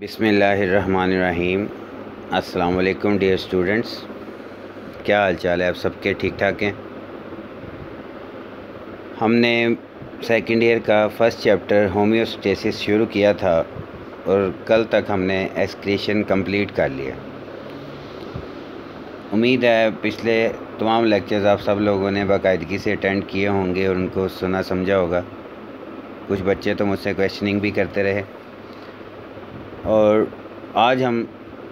बिसमीम अस्सलाम dear students. क्या हाल चाल है? आप सबके ठीक ठाक हैं? हमने सेकेंड ईयर का फ़र्स्ट चैप्टर होम्योस्टेसिस शुरू किया था और कल तक हमने एक्सक्रीशन कंप्लीट कर लिया। उम्मीद है पिछले तमाम लेक्चर्स आप सब लोगों ने बाकायदगी से अटेंड किए होंगे और उनको सुना समझा होगा। कुछ बच्चे तो मुझसे क्वेश्चनिंग भी करते रहे। और आज हम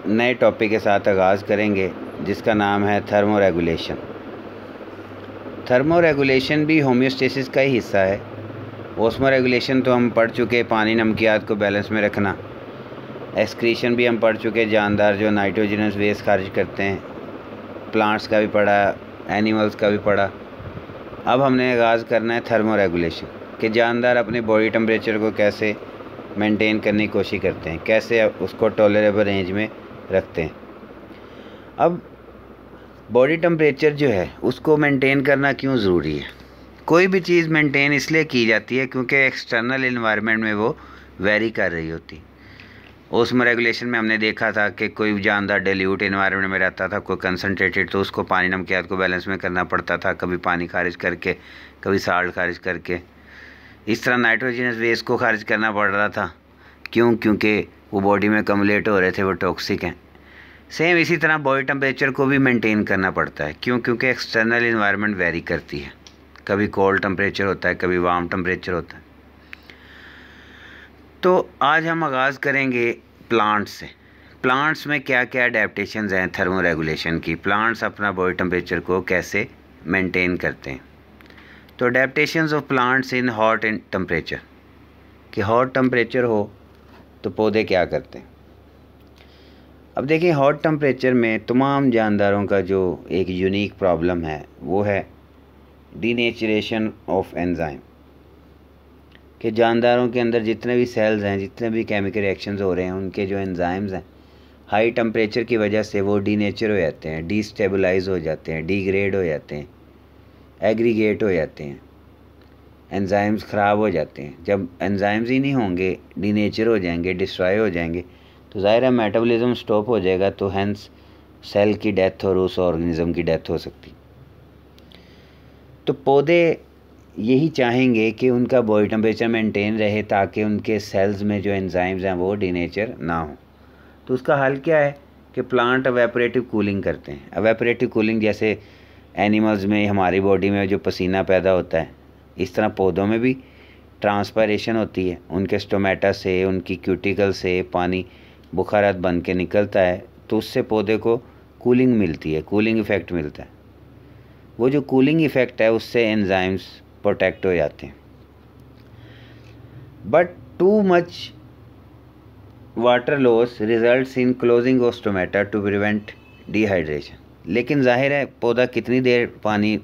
नए टॉपिक के साथ आगाज़ करेंगे, जिसका नाम है थर्मो रेगुलेशन थर्मो रेगुलेशन भी होम्योस्टेसिस का ही हिस्सा है। ओस्मो रेगुलेशन तो हम पढ़ चुके पानी नमकियात को बैलेंस में रखना। एक्सक्रीशन भी हम पढ़ चुके जानदार जो नाइट्रोजनस वेस्ट खारिज करते हैं। प्लांट्स का भी पढ़ा एनिमल्स का भी पढ़ा। अब हमने आगाज़ करना है थर्मो रेगुलेशन कि जानदार अपने बॉडी टेम्परेचर को कैसे मेंटेन करने की कोशिश करते हैं। कैसे उसको टॉलरेबल रेंज में रखते हैं। अब बॉडी टेम्परेचर जो है, उसको मेंटेन करना क्यों ज़रूरी है? कोई भी चीज़ मेंटेन इसलिए की जाती है क्योंकि एक्सटर्नल इन्वायरमेंट में वो वेरी कर रही होती। उसमें रेगुलेशन में हमने देखा था कि कोई जानदार डेल्यूट इन्वायरमेंट में रहता था, कोई कंसनट्रेटेड तो उसको पानी नमकियात को बैलेंस में करना पड़ता था। कभी पानी खारिज करके, कभी साल्ट खारिज करके। इस तरह नाइट्रोजनस वेस्ट को खारिज करना पड़ रहा था। क्यों? क्योंकि वो बॉडी में कमलेट हो रहे थे, वो टॉक्सिक हैं। सेम इसी तरह बॉडी टेम्परेचर को भी मेंटेन करना पड़ता है। क्यों? क्योंकि एक्सटर्नल इन्वायरमेंट वेरी करती है। कभी कोल्ड टेम्परेचर होता है, कभी वार्म टेम्परेचर होता है। तो आज हम आगाज़ करेंगे प्लांट्स से। प्लांट्स में क्या क्या अडेप्टशन हैं थर्मो रेगुलेशन की? प्लांट्स अपना बॉडी टेम्परेचर को कैसे मेंटेन करते हैं? तो adaptation of plants in hot in temperature कि हॉट टम्परेचर हो तो पौधे क्या करते हैं? अब देखिए हॉट टम्परेचर में तमाम जानदारों का जो एक यूनिक प्रॉब्लम है, वो है डीनेचरेशन ऑफ़ एंजाइम कि जानदारों के अंदर जितने भी सेल्स हैं, जितने भी केमिकल रिएक्शंस हो रहे हैं, उनके जो एंजाइम्स हैं हाई टम्परेचर की वजह से वो डीनेचर हो जाते हैं डीस्टेबलाइज हो जाते हैं डीग्रेड हो जाते हैं। एग्रीगेट हो जाते हैं। एंजाइम्स ख़राब हो जाते हैं। जब एंजाइम्स ही नहीं होंगे, डीनेचर हो जाएँगे, डिस्ट्रॉय हो जाएँगे तो ज़ाहिर है मेटाबॉलिज्म स्टॉप हो जाएगा तो हैंस सेल की डेथ और उस ऑर्गेनिज्म की डेथ हो सकती। तो पौधे यही चाहेंगे कि उनका बॉडी टेम्परेचर मेंटेन रहे ताकि उनके सेल्स में जो एंजाइम्स हैं, वो डीनेचर ना हो। तो उसका हल क्या है कि प्लांट अवेपरेटिव कूलिंग करते हैं। अवेपरेटिव कूलिंग जैसे एनिमल्स में, हमारी बॉडी में जो पसीना पैदा होता है, इस तरह पौधों में भी ट्रांसपायरेशन होती है। उनके स्टोमेटा से, उनकी क्यूटिकल से पानी बुखारात बन के निकलता है तो उससे पौधे को कूलिंग मिलती है, कूलिंग इफ़ेक्ट मिलता है। वो जो कूलिंग इफ़ेक्ट है, उससे एंजाइम्स प्रोटेक्ट हो जाते हैं। But too much water loss results in closing of stomata to prevent dehydration लेकिन ज़ाहिर है पौधा कितनी देर पानी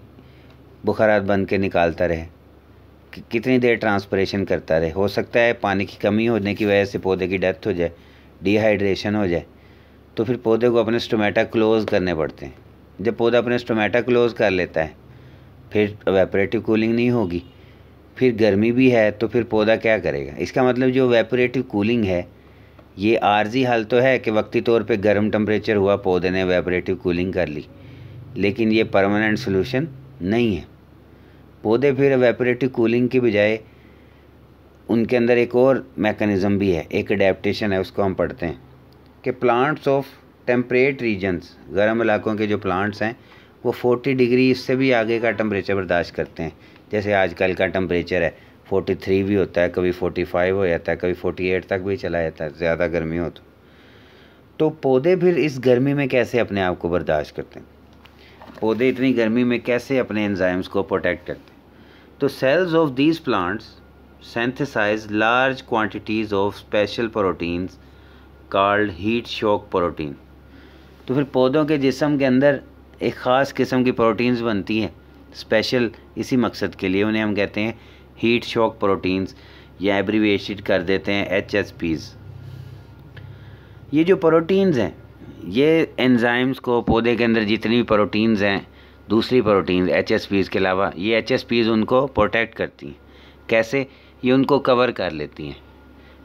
बुखारात बन के निकालता रहे कि, कितनी देर ट्रांसपरेशन करता रहे। हो सकता है पानी की कमी होने की वजह से पौधे की डेथ हो जाए डिहाइड्रेशन हो जाए तो फिर पौधे को अपने स्टोमेटा क्लोज़ करने पड़ते हैं। जब पौधा अपने स्टोमेटा क्लोज़ कर लेता है फिर वेपरेटिव कूलिंग नहीं होगी फिर गर्मी भी है तो फिर पौधा क्या करेगा? इसका मतलब जो वेपरेटिव कूलिंग है ये आर्जी हल तो है कि वक्ती तौर पे गर्म टम्परेचर हुआ, पौधे ने वेपरेटिव कूलिंग कर ली। लेकिन ये परमानेंट सोल्यूशन नहीं है। पौधे फिर वेपरेटिव कूलिंग की बजाय उनके अंदर एक और मैकेनिज़्म भी है, एक अडेप्टेशन है, उसको हम पढ़ते हैं कि प्लांट्स ऑफ़ टेम्परेट रीजन्स गर्म इलाकों के जो प्लांट्स हैं, वो 40 डिग्री इससे भी आगे का टम्परेचर बर्दाश्त करते हैं। जैसे आजकल का टम्परेचर है फोर्टी थ्री भी होता है, कभी फोर्टी फाइव हो जाता है, कभी फोर्टी एट तक भी चला जाता है, ज़्यादा गर्मी हो तो। तो पौधे फिर इस गर्मी में कैसे अपने आप को बर्दाश्त करते हैं? पौधे इतनी गर्मी में कैसे अपने एंजाइम्स को प्रोटेक्ट करते हैं? तो cells of these plants synthesize large quantities of special proteins called heat shock protein तो फिर पौधों के जिसम के अंदर एक ख़ास किस्म की प्रोटीन्स बनती हैं स्पेशल इसी मकसद के लिए उन्हें हम कहते हैं हीट शॉक प्रोटीन्स या एब्रीवेटेड कर देते हैं एच एस पीज़ ये जो प्रोटीन्स हैं, ये एंजाइम्स को पौधे के अंदर जितनी भी प्रोटीन्स हैं, दूसरी प्रोटीन्स एच एस पीज़ के अलावा, ये एच एस पीज़ उनको प्रोटेक्ट करती हैं। कैसे? ये उनको कवर कर लेती हैं।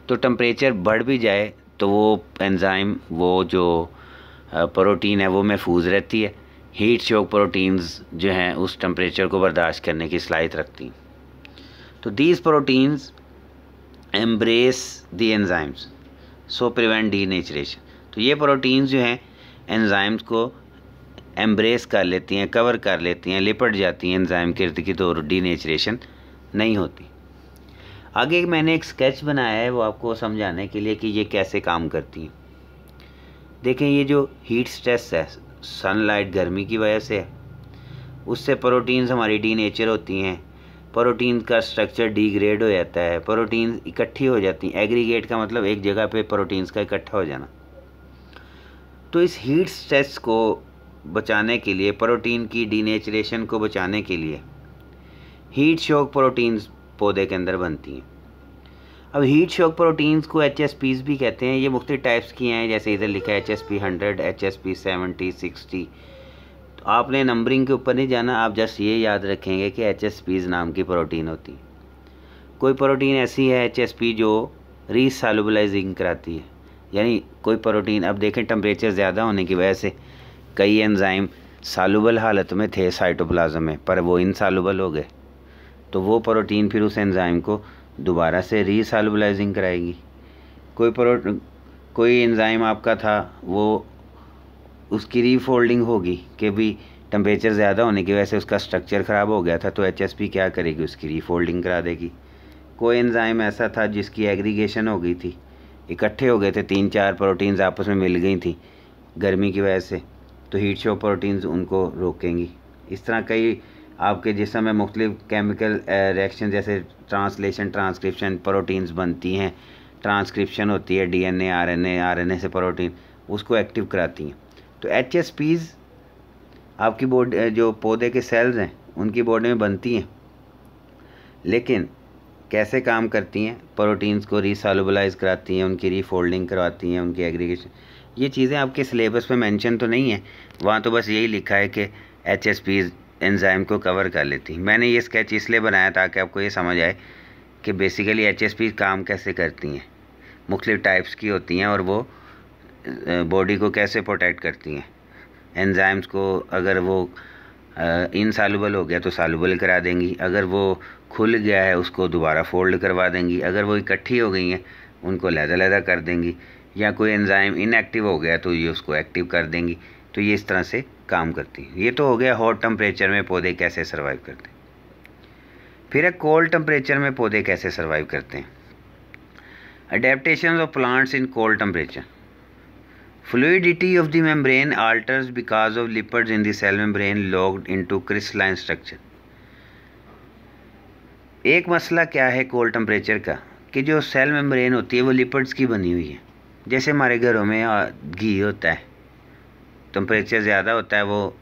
तो टम्परेचर बढ़ भी जाए तो वो एंजाइम वो जो प्रोटीन है, वो महफूज रहती है। हीट शोक प्रोटीन्स जो हैं, उस टम्परेचर को बर्दाश्त करने की सलाहियत रखती हैं। तो these proteins embrace the enzymes so prevent denaturation तो ये प्रोटीन्स जो हैं एंजाइम्स को एम्ब्रेस कर लेती हैं कवर कर लेती हैं, लिपट जाती हैं एंजाइम के इर्द गिर्द और डी नेचरेशन नहीं होती। आगे मैंने एक स्केच बनाया है वो आपको समझाने के लिए कि ये कैसे काम करती हैं। देखें, ये जो हीट स्ट्रेस है सनलाइट गर्मी की वजह से, उससे प्रोटीन्स हमारी डी नेचर होती हैं। प्रोटीन का स्ट्रक्चर डिग्रेड हो जाता है प्रोटीन इकट्ठी हो जाती हैं। एग्रीगेट का मतलब एक जगह पे प्रोटीन्स का इकट्ठा हो जाना। तो इस हीट स्ट्रेस को बचाने के लिए, प्रोटीन की डीनेचरेशन को बचाने के लिए, हीट शॉक प्रोटीन्स पौधे के अंदर बनती हैं। अब हीट शॉक प्रोटीन्स को एच भी कहते हैं। ये मुख्तु टाइप्स की हैं, जैसे इधर लिखा है H S P hundred H S P seventy, sixty तो आपने नंबरिंग के ऊपर नहीं जाना, आप जस्ट ये याद रखेंगे कि एच एस पीज नाम की प्रोटीन होती है। कोई प्रोटीन ऐसी है एच एस पी जो रीसालुबलाइजिंग कराती है। यानी कोई प्रोटीन अब देखें टम्परेचर ज़्यादा होने की वजह से कई एंजाइम सालुबल हालत में थे साइटोप्लाज्म में, पर वो इनसालुबल हो गए। तो वो प्रोटीन फिर उस एंजाइम को दोबारा से रीसालुबलाइजिंग कराएगी। कोई प्रो कोई एंजाइम आपका था, वो उसकी रीफोल्डिंग होगी कि भी टम्परेचर ज़्यादा होने की वजह से उसका स्ट्रक्चर ख़राब हो गया था तो एचएसपी क्या करेगी? उसकी रीफोल्डिंग करा देगी। कोई एंजाइम ऐसा था जिसकी एग्रीगेशन हो गई थी। इकट्ठे हो गए थे तीन चार प्रोटीन्स आपस में मिल गई थी गर्मी की वजह से तो हीट शो प्रोटीन्स उनको रोकेंगी। इस तरह कई आपके जिसम में मुख्तलिफ़ केमिकल रिएक्शन जैसे ट्रांसलेशन ट्रांसक्रिप्शन प्रोटीन्स बनती हैं ट्रांसक्रिप्शन होती है डीएनए आरएनए आरएनए से प्रोटीन उसको एक्टिव कराती हैं। तो एच एस पीज़ आपकी बॉडी जो पौधे के सेल्स हैं, उनकी बॉडी में बनती हैं। लेकिन कैसे काम करती हैं? प्रोटीन्स को रीसालुबलाइज कराती हैं, उनकी रीफोल्डिंग करवाती हैं, उनकी एग्रीगेशन ये चीज़ें आपके सिलेबस में मेंशन तो नहीं है। वहाँ तो बस यही लिखा है कि एच एस पीज़ एंजाइम को कवर कर लेती हैं। मैंने ये स्केच इसलिए बनाया ताकि आपको ये समझ आए कि बेसिकली एच एस पी काम कैसे करती हैं। मुख्तलिफ़ टाइप्स की होती हैं और वो बॉडी को कैसे प्रोटेक्ट करती हैं? एंजाइम्स को अगर वो इनसालुबल हो गया तो सालुबल करा देंगी। अगर वो खुल गया है उसको दोबारा फोल्ड करवा देंगी। अगर वो इकट्ठी हो गई हैं, उनको लहदा लहदा कर देंगी। या कोई एंजाइम इनएक्टिव हो गया तो ये उसको एक्टिव कर देंगी। तो ये इस तरह से काम करती हैं। ये तो हो गया हॉट टेम्परेचर में पौधे कैसे सर्वाइव करते हैं? फिर है कोल्ड टेम्परेचर में पौधे कैसे सर्वाइव करते हैं? Adaptation of plants in cold temperature fluidity of the membrane alters because of lipids in the cell membrane locked into crystalline structure एक मसला क्या है कोल्ड टेम्परेचर का? कि जो सेल मेम्ब्रेन होती है, वो लिपर्ड्स की बनी हुई है। जैसे हमारे घरों में घी होता है। टम्परेचर ज़्यादा होता है, वो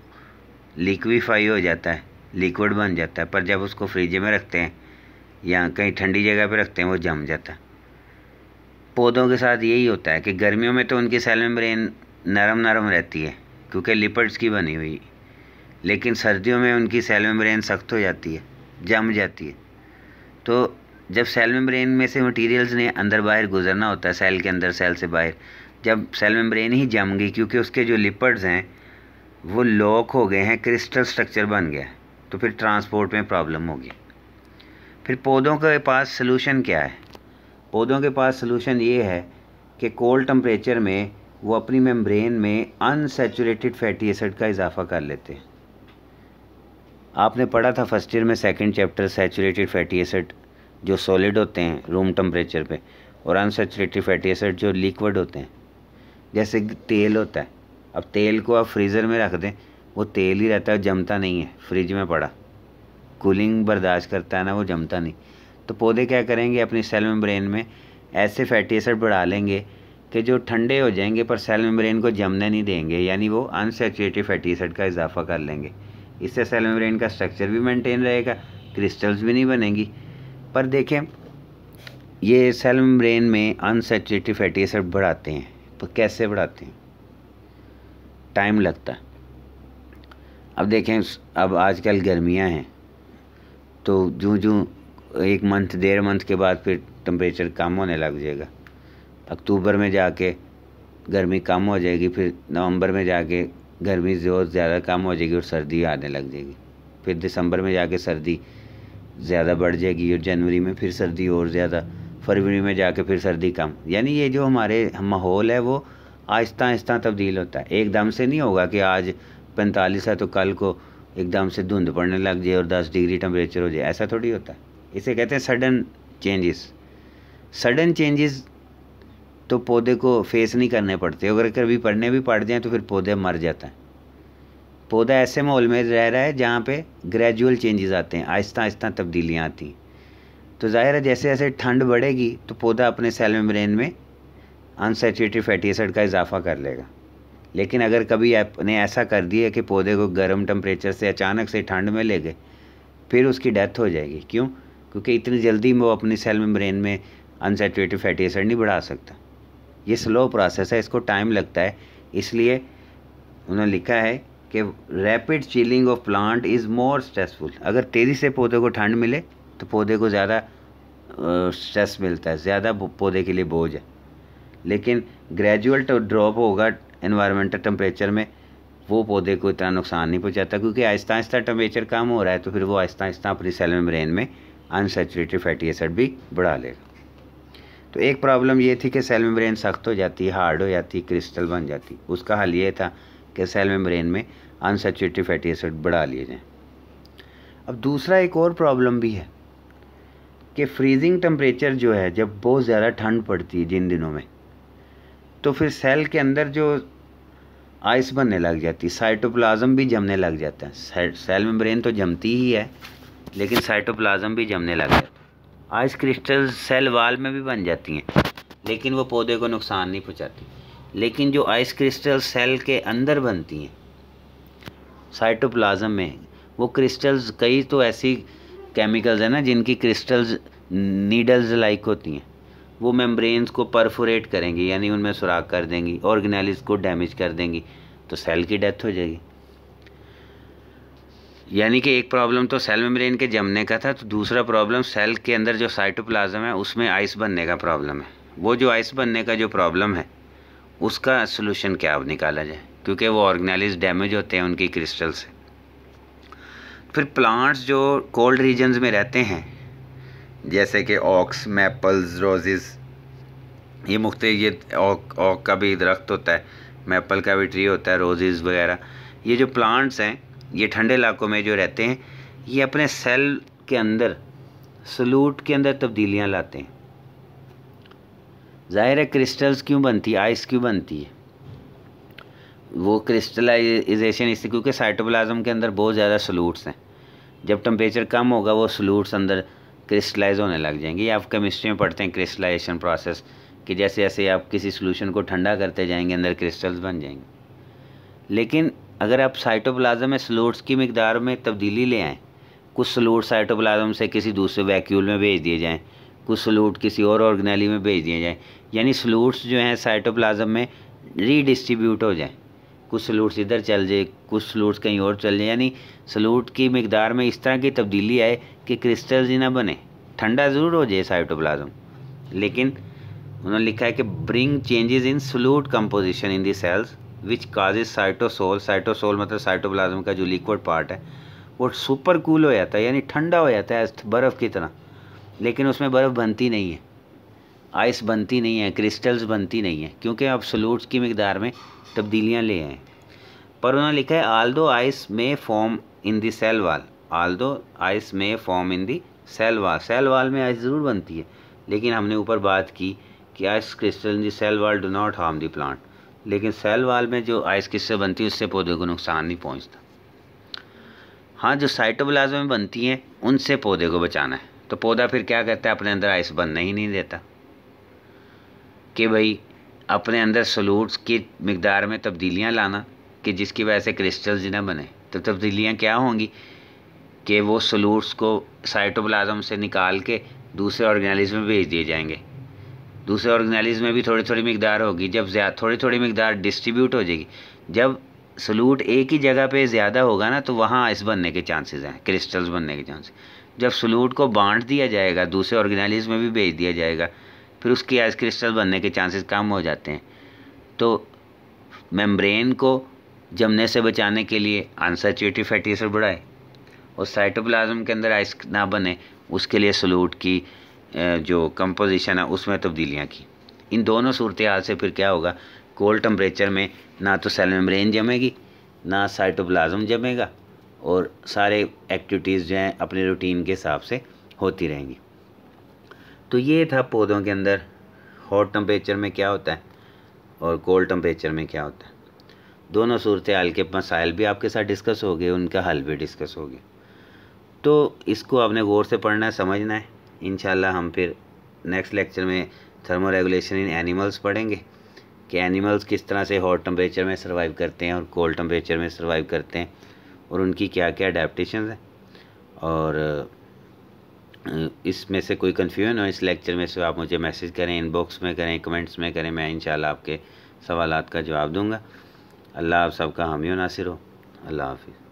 लिक्विफाई हो जाता है। लिक्विड बन जाता है, पर जब उसको फ्रिज में रखते हैं, या कहीं ठंडी जगह पर रखते हैं, वो जम जाता है। पौधों के साथ यही होता है कि गर्मियों में तो उनकी सेल मेम्ब्रेन नरम नरम रहती है, क्योंकि लिपर्ड्स की बनी हुई। लेकिन सर्दियों में उनकी सेल मेम्ब्रेन सख्त हो जाती है, जम जाती है। तो जब सेल मेम्ब्रेन में से मटेरियल्स ने अंदर बाहर गुजरना होता है सेल के अंदर सेल से बाहर, जब सेल मेम्ब्रेन ही जम गई क्योंकि उसके जो लिपर्ड्स हैं, वो लॉक हो गए हैं क्रिस्टल स्ट्रक्चर बन गया तो फिर ट्रांसपोर्ट में प्रॉब्लम होगी। फिर पौधों के पास सलूशन क्या है? पौधों के पास सलूशन ये है कि कोल्ड टम्परेचर में वो अपनी मेम्ब्रेन में अनसेचुरेटेड फैटी एसिड का इजाफा कर लेते हैं। आपने पढ़ा था फ़र्स्ट ईयर में second chapter saturated fatty acid जो सॉलिड होते हैं रूम टम्परेचर पे और अनसेचुरेटेड फैटी एसिड जो लिक्विड होते हैं। जैसे तेल होता है। अब तेल को आप फ्रीज़र में रख दें, वो तेल ही रहता है, जमता नहीं है। फ्रिज में पड़ा। कूलिंग बर्दाश्त करता है ना, वो जमता नहीं। तो पौधे क्या करेंगे अपनी सेल मेम्ब्रेन में ऐसे फैटी एसिड बढ़ा लेंगे कि जो ठंडे हो जाएँगे पर सेल मेम्ब्रेन को जमने नहीं देंगे, यानी वो अनसेचुरेटेड फैटी एसिड का इजाफा कर लेंगे। इससे सेल मेम्ब्रेन का स्ट्रक्चर भी मेंटेन रहेगा क्रिस्टल्स भी नहीं बनेंगी। पर देखें, ये सेल मेम्ब्रेन में अनसेचुरेटेड फैटी एसिड बढ़ाते हैं तो कैसे बढ़ाते हैं? टाइम लगता अब देखें, अब आजकल गर्मियाँ हैं तो जो जो एक मंथ डेढ़ मंथ के बाद फिर टम्परेचर कम होने लग जाएगा। अक्टूबर में जाके गर्मी कम हो जाएगी, फिर नवंबर में जाके गर्मी जो ज़्यादा कम हो जाएगी और सर्दी आने लग जाएगी। फिर दिसंबर में जाके सर्दी ज़्यादा बढ़ जाएगी और जनवरी में फिर सर्दी और ज़्यादा, फरवरी में जाके फिर सर्दी कम। यानी ये जो हमारे माहौल है वो आहिस्ता आहिस्ता तब्दील होता है। एकदम से नहीं होगा कि आज पैंतालीस है तो कल को एकदम से धुंध पड़ने लग जाए और दस डिग्री टेम्परेचर हो जाए। ऐसा थोड़ी होता है। इसे कहते हैं सडन चेंजेस सडन चेंजेस तो पौधे को फेस नहीं करने पड़ते. अगर कभी पढ़ने भी पड़ जाए तो फिर पौधे मर जाता है. पौधा ऐसे माहौल में रह रहा है जहाँ पे ग्रेजुअल चेंजेस आते हैं. आहिस्ता आहिस्ता तब्दीलियाँ आती हैं. तो ज़ाहिर है जैसे जैसे ठंड बढ़ेगी तो पौधा अपने सेल मेम्ब्रेन में अनसेचुरेटेड फैटी एसिड का इजाफा कर लेगा. लेकिन अगर कभी आपने ऐसा कर दिया कि पौधे को गर्म टेम्परेचर से अचानक से ठंड में ले गए, फिर उसकी डेथ हो जाएगी. क्यों? क्योंकि इतनी जल्दी वो अपनी सेल मेम्ब्रेन में अनसेचुरेटेड फैटी एसिड नहीं बढ़ा सकता। ये स्लो प्रोसेस है, इसको टाइम लगता है। इसलिए उन्होंने लिखा है कि rapid chilling of plant is more stressful अगर तेज़ी से पौधे को ठंड मिले तो पौधे को ज़्यादा स्ट्रेस मिलता है, ज़्यादा पौधे के लिए बोझ है। लेकिन ग्रेजुअल तो ड्रॉप होगा इन्वायरमेंटल टेम्परेचर में, वो पौधे को इतना नुकसान नहीं पहुंचाता, क्योंकि आहिस्ता आहिस्ता टेम्परेचर कम हो रहा है तो फिर वो आहिस्ता आहिस्ता अपनी सेल मेम्ब्रेन में अनसेचुरेटेड फैटी एसिड भी बढ़ा लेगा। तो एक प्रॉब्लम ये थी कि सेल मेम्ब्रेन सख्त हो जाती हार्ड हो जाती क्रिस्टल बन जाती। उसका हल ये था कि सेल मेम्ब्रेन में अनसेचुरेटेड फैटी एसिड बढ़ा लिए जाएँ। अब दूसरा एक और प्रॉब्लम भी है कि फ्रीजिंग टेम्परेचर जो है, जब बहुत ज़्यादा ठंड पड़ती है जिन दिनों में तो फिर सेल के अंदर जो आइस बनने लग जाती साइटोप्लाज्म भी जमने लग जाता है। सेल मेम्ब्रेन तो जमती ही है लेकिन साइटोप्लाज्म भी जमने लग है। आइस क्रिस्टल सेल वाल में भी बन जाती हैं, लेकिन वो पौधे को नुकसान नहीं पहुंचाती। लेकिन जो आइस क्रिस्टल सेल के अंदर बनती हैं, साइटोप्लाज्म में, वो क्रिस्टल्स, कई तो ऐसी केमिकल्स हैं ना, जिनकी क्रिस्टल्स, नीडल्स लाइक होती हैं। वो मेम्ब्रेन्स को परफोरेट करेंगी, यानी उनमें सुराख कर देंगी ऑर्गेनालिज को डैमेज कर देंगी तो सेल की डेथ हो जाएगी। यानी कि एक प्रॉब्लम तो सेल मेम्ब्रेन के जमने का था तो दूसरा प्रॉब्लम सेल के अंदर जो साइटोप्लाज्म है, उसमें आइस बनने का प्रॉब्लम है। वो जो आइस बनने का जो प्रॉब्लम है, उसका सोल्यूशन क्या अब निकाला जाए? क्योंकि वो ऑर्गेनाइज डैमेज होते हैं उनकी क्रिस्टल से। फिर प्लांट्स जो कोल्ड रीजन्स में रहते हैं, जैसे कि ऑक्स मैपल्स रोजेज़ ये मुख्त, ये ऑक ऑक का भी दरख्त होता है मैपल का भी ट्री होता है रोजेज़ वगैरह। ये जो प्लांट्स हैं ये ठंडे इलाकों में जो रहते हैं, ये अपने सेल के अंदर, सलूट के अंदर तब्दीलियाँ लाते हैं। ज़ाहिर है क्रिस्टल्स क्यों बनती है? आइस क्यों बनती है? वो क्रिस्टलाइजेशन इससे क्योंकि साइटोप्लाज्म के अंदर बहुत ज़्यादा सलूट्स हैं। जब टम्परेचर कम होगा, वो सलूट्स अंदर क्रिस्टलाइज होने लग जाएँगे। ये आप केमिस्ट्री में पढ़ते हैं क्रिस्टलाइजेशन प्रोसेस कि जैसे जैसे आप किसी सोल्यूशन को ठंडा करते जाएँगे, अंदर क्रिस्टल्स बन जाएँगे। लेकिन अगर आप साइटोप्लाज्म में सलूट्स की मकदार में तब्दीली ले आएँ, कुछ सलूट साइटोप्लाज्म से किसी दूसरे वैक्यूल में भेज दिए जाएँ, कुछ सलूट किसी और ऑर्गेनाली में भेज दिए जाएँ, यानी सलूट्स जो हैं साइटोप्लाज्म में रीडिस्ट्रीब्यूट हो जाए। कुछ सलूट्स इधर चल जाए, कुछ सलूट्स कहीं और चल जाए, यानी सलूट की मकदार में इस तरह की तब्दीली आए कि क्रिस्टल्स ही ना बने। ठंडा ज़रूर हो जाए साइटोप्लाज्म लेकिन उन्होंने लिखा है कि bring changes in solute composition in the cells which causes cytosol cytosol मतलब साइटोप्लाज्म का जो लिक्विड पार्ट है, वो सुपर कूल हो जाता है, यानी ठंडा हो जाता है बर्फ़ की तरह। लेकिन उसमें बर्फ़ बनती नहीं है। आइस बनती नहीं है क्रिस्टल्स बनती नहीं है, क्योंकि अब सलूट्स की मकदार में तब्दीलियाँ ले आए पर उन्होंने लिखा है although ice may form in the cell वाल although ice may form in the cell wall cell wall में आइस ज़रूर बनती है, लेकिन हमने ऊपर बात की कि ice crystal in the cell wall do not harm the plant लेकिन सेल वाल में जो आइस क्रिस्टल बनती है, उससे पौधे को नुकसान नहीं पहुँचता। हाँ जो साइटोप्लाज्म में बनती हैं, उनसे पौधे को बचाना है। तो पौधा फिर क्या करता है? अपने अंदर आइस बनने ही नहीं देता। कि भाई, अपने अंदर सलूट्स की मकदार में तब्दीलियाँ लाना, कि जिसकी वजह से क्रिस्टल्स ना बने। तो तब्दीलियाँ क्या होंगी? कि वो सलूट्स को साइटोप्लाज्म से निकाल के दूसरे ऑर्गेनाइज में भेज दिए जाएँगे। दूसरे ऑर्गेनालिज्म में भी थोड़ी थोड़ी मकदार होगी। जब ज़्यादा थोड़ी थोड़ी मकदार डिस्ट्रीब्यूट हो जाएगी। जब सलूट एक ही जगह पे ज़्यादा होगा ना तो वहाँ आइस बनने के चांसेस हैं, क्रिस्टल्स बनने के चांसेस। जब सलूट को बांट दिया जाएगा, दूसरे ऑर्गेनालिज्म में भी भेज दिया जाएगा, फिर उसकी आइस क्रिस्टल बनने के चांसेस कम हो जाते हैं। तो मेम्ब्रेन को जमने से बचाने के लिए अनसेचुरेटिव फैटी एसिड बढ़ाए और साइटोप्लाज्म के अंदर आइस ना बने, उसके लिए सलूट की जो कंपोजिशन है, उसमें तब्दीलियाँ की। इन दोनों सूरत हाल से फिर क्या होगा? कोल्ड टम्परेचर में ना तो सेल मेम्ब्रेन जमेगी, ना साइटोप्लाज्म जमेगा और सारे एक्टिविटीज़ जो हैं, अपने रूटीन के हिसाब से होती रहेंगी। तो ये था पौधों के अंदर हॉट टम्परेचर में क्या होता है और कोल्ड टम्परेचर में क्या होता है। दोनों सूरत हाल के मसाइल भी आपके साथ डिस्कस हो गए, उनका हल भी डिस्कस हो गया। तो इसको आपने गौर से पढ़ना है, समझना है। इन हम फिर नेक्स्ट लेक्चर में थर्मो रेगुलेशन इन एनिमल्स पढ़ेंगे कि एनिमल्स किस तरह से हॉट टम्परेचर में सर्वाइव करते हैं और कोल्ड टम्परेचर में सर्वाइव करते हैं और उनकी क्या क्या अडेप्टशन है। और इसमें से कोई कन्फ्यूज़न हो, इस लेक्चर में से आप मुझे मैसेज करें इनबॉक्स में करें कमेंट्स में करें, मैं इंशाल्लाह आपके सवाल का जवाब दूँगा। अल्लाह आप सबका हामी नासिर हो। अल्लाह हाफिज़।